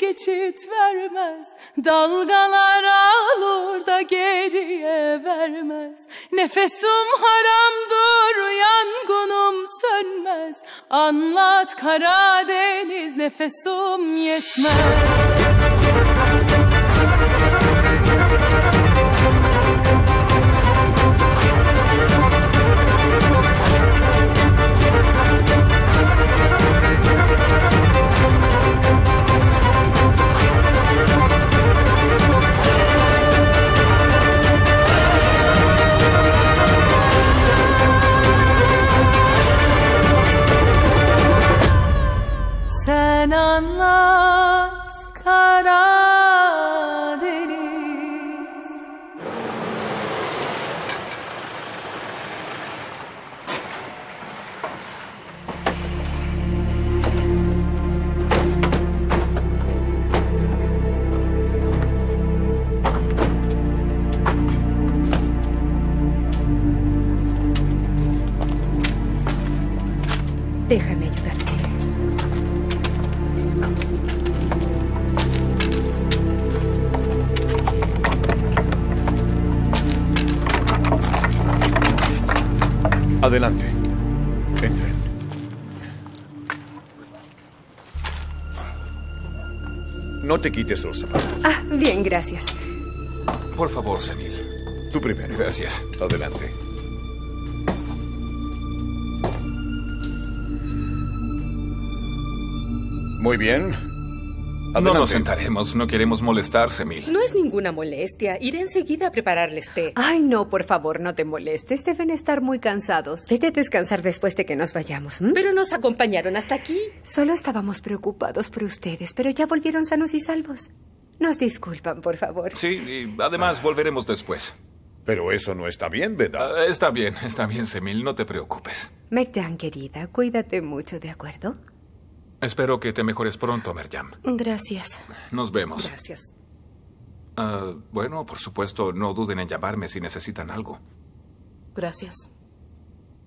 geçit vermez. Dalgalar alır da geriye vermez. Nefesum haramdır yangunum sönmez. Anlat Karadeniz nefesum yetmez. Déjame ayudarte. Adelante. Entren. No te quites los zapatos. Ah, bien, gracias. Por favor, Semil. Tú primero. Gracias. Adelante. Muy bien. No nos Adelante. sentaremos, no queremos molestar, Semil. No es ninguna molestia. Iré enseguida a prepararles té. Ay, no, por favor, no te molestes. Deben estar muy cansados. Vete a descansar después de que nos vayamos. ¿m? Pero nos acompañaron hasta aquí. Solo estábamos preocupados por ustedes, pero ya volvieron sanos y salvos. Nos disculpan, por favor. Sí, y además volveremos después. Pero eso no está bien, ¿verdad? Ah, está bien, está bien, Semil, no te preocupes. Merjan, querida, cuídate mucho, ¿de acuerdo? Espero que te mejores pronto, Merjam. Gracias. Nos vemos. Gracias. Ah, bueno, por supuesto, no duden en llamarme si necesitan algo. Gracias.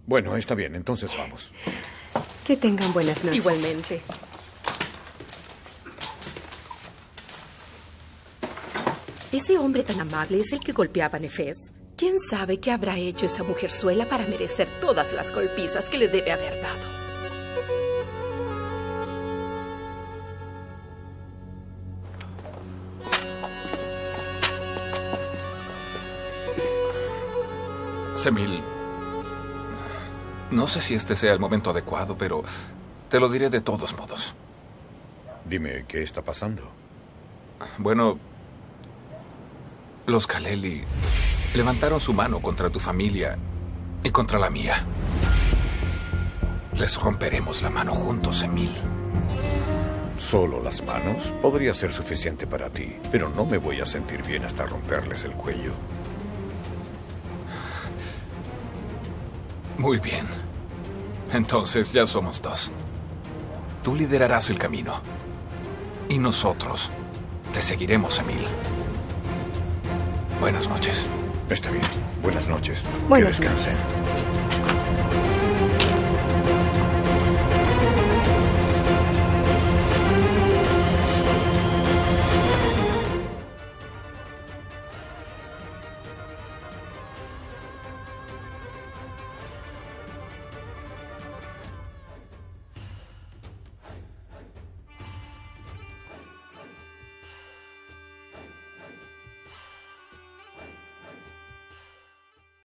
Bueno, está bien, entonces vamos. Que tengan buenas noches. Igualmente. Ese hombre tan amable es el que golpeaba a Nefes. ¿Quién sabe qué habrá hecho esa mujerzuela para merecer todas las golpizas que le debe haber dado? Semil, no sé si este sea el momento adecuado, pero te lo diré de todos modos. Dime, ¿qué está pasando? Bueno, los Kaleli levantaron su mano contra tu familia y contra la mía. Les romperemos la mano juntos, Emil. Solo las manos podría ser suficiente para ti, pero no me voy a sentir bien hasta romperles el cuello. Muy bien. Entonces ya somos dos. Tú liderarás el camino. Y nosotros te seguiremos, Emil. Buenas noches. Está bien. Buenas noches. Buenas que descansen. noches.